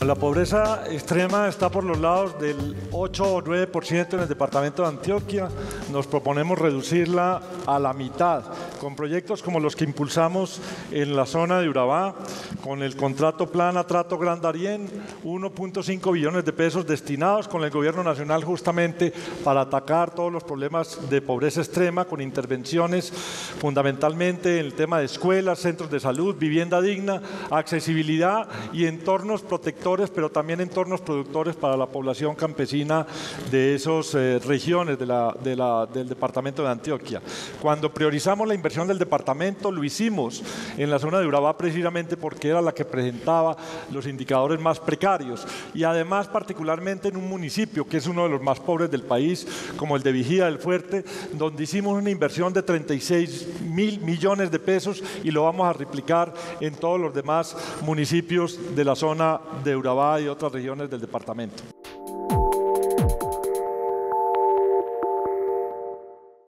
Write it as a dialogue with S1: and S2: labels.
S1: la pobreza extrema está por los lados del 8 o 9% en el departamento de Antioquia. Nos proponemos reducirla a la mitad con proyectos como los que impulsamos en la zona de Urabá, con el contrato Plan Atrato Gran Darién, 1.5 billones de pesos destinados con el gobierno nacional justamente para atacar todos los problemas de pobreza extrema, con intervenciones fundamentalmente en el tema de escuelas, centros de salud, vivienda digna, accesibilidad y entornos protectores, pero también entornos productores para la población campesina de esas eh, regiones del departamento de Antioquia. Cuando priorizamos la inversión del departamento, lo hicimos en la zona de Urabá precisamente porque era la que presentaba los indicadores más precarios y además particularmente en un municipio que es uno de los más pobres del país, como el de Vigía del Fuerte, donde hicimos una inversión de 36 mil millones de pesos y lo vamos a replicar en todos los demás municipios de la zona de Urabá y otras regiones del departamento.